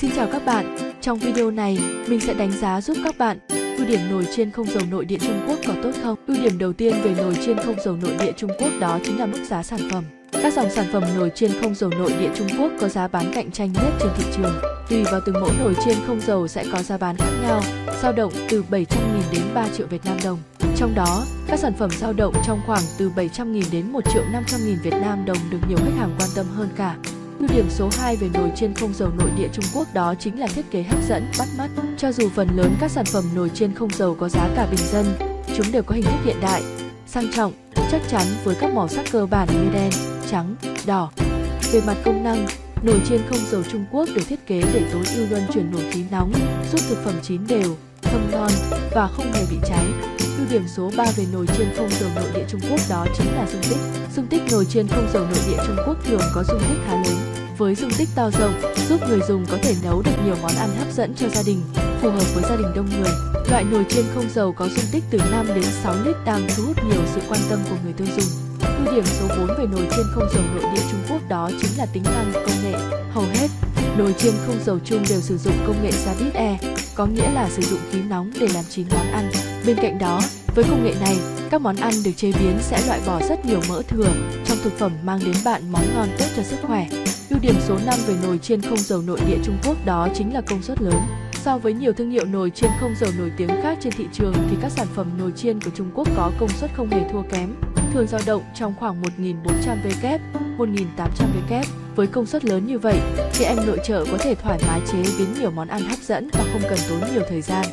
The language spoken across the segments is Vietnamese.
Xin chào các bạn, trong video này mình sẽ đánh giá giúp các bạn ưu điểm nồi chiên không dầu nội địa Trung Quốc có tốt không? Ưu điểm đầu tiên về nồi chiên không dầu nội địa Trung Quốc đó chính là mức giá sản phẩm. Các dòng sản phẩm nồi chiên không dầu nội địa Trung Quốc có giá bán cạnh tranh nhất trên thị trường. Tùy vào từng mẫu nồi chiên không dầu sẽ có giá bán khác nhau, dao động từ 700.000 đến 3 triệu Việt Nam đồng. Trong đó, các sản phẩm dao động trong khoảng từ 700.000 đến 1 triệu 500.000 Việt Nam đồng được nhiều khách hàng quan tâm hơn cả. Ưu điểm số 2 về nồi chiên không dầu nội địa Trung Quốc đó chính là thiết kế hấp dẫn, bắt mắt. Cho dù phần lớn các sản phẩm nồi chiên không dầu có giá cả bình dân, chúng đều có hình thức hiện đại, sang trọng, chắc chắn với các màu sắc cơ bản như đen, trắng, đỏ. Về mặt công năng, nồi chiên không dầu Trung Quốc được thiết kế để tối ưu luân chuyển nổi khí nóng, giúp thực phẩm chín đều, thơm ngon và không hề bị cháy. Ưu điểm số 3 về nồi chiên không dầu nội địa Trung Quốc đó chính là dung tích. Dung tích nồi chiên không dầu nội địa Trung Quốc thường có dung tích khá lớn. Với dung tích to rộng, giúp người dùng có thể nấu được nhiều món ăn hấp dẫn cho gia đình, phù hợp với gia đình đông người. Loại nồi chiên không dầu có dung tích từ 5 đến 6 lít đang thu hút nhiều sự quan tâm của người tiêu dùng. Ưu điểm số 4 về nồi chiên không dầu nội địa Trung Quốc đó chính là tính năng công nghệ. Hầu hết, nồi chiên không dầu chung đều sử dụng công nghệ Savit E, có nghĩa là sử dụng khí nóng để làm chín món ăn. Bên cạnh đó, với công nghệ này, các món ăn được chế biến sẽ loại bỏ rất nhiều mỡ thừa trong thực phẩm mang đến bạn món ngon tốt cho sức khỏe. Ưu điểm số 5 về nồi chiên không dầu nội địa Trung Quốc đó chính là công suất lớn. So với nhiều thương hiệu nồi chiên không dầu nổi tiếng khác trên thị trường thì các sản phẩm nồi chiên của Trung Quốc có công suất không hề thua kém, thường dao động trong khoảng 1.400W, 1.800W. Với công suất lớn như vậy, chị em nội trợ có thể thoải mái chế biến nhiều món ăn hấp dẫn và không cần tốn nhiều thời gian.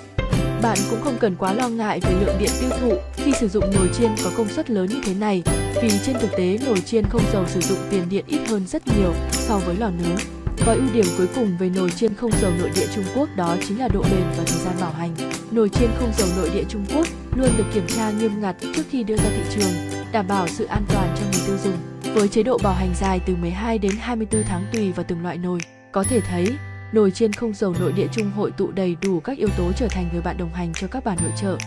Bạn cũng không cần quá lo ngại về lượng điện tiêu thụ khi sử dụng nồi chiên có công suất lớn như thế này, vì trên thực tế nồi chiên không dầu sử dụng tiền điện ít hơn rất nhiều so với lò nướng. Và ưu điểm cuối cùng về nồi chiên không dầu nội địa Trung Quốc đó chính là độ bền và thời gian bảo hành. Nồi chiên không dầu nội địa Trung Quốc luôn được kiểm tra nghiêm ngặt trước khi đưa ra thị trường, đảm bảo sự an toàn cho người tiêu dùng. Với chế độ bảo hành dài từ 12 đến 24 tháng tùy vào từng loại nồi, có thể thấy nồi chiên không dầu nội địa Trung hội tụ đầy đủ các yếu tố trở thành người bạn đồng hành cho các bạn nội trợ.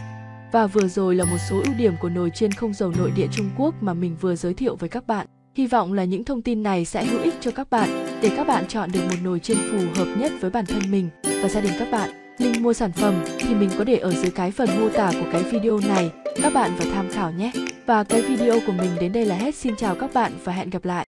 Và vừa rồi là một số ưu điểm của nồi chiên không dầu nội địa Trung Quốc mà mình vừa giới thiệu với các bạn. Hy vọng là những thông tin này sẽ hữu ích cho các bạn để các bạn chọn được một nồi chiên phù hợp nhất với bản thân mình và gia đình các bạn. Link mua sản phẩm thì mình có để ở dưới cái phần mô tả của cái video này. Các bạn vào tham khảo nhé. Và cái video của mình đến đây là hết. Xin chào các bạn và hẹn gặp lại.